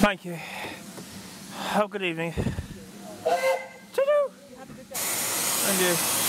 Thank you. Oh, good evening. Thank you.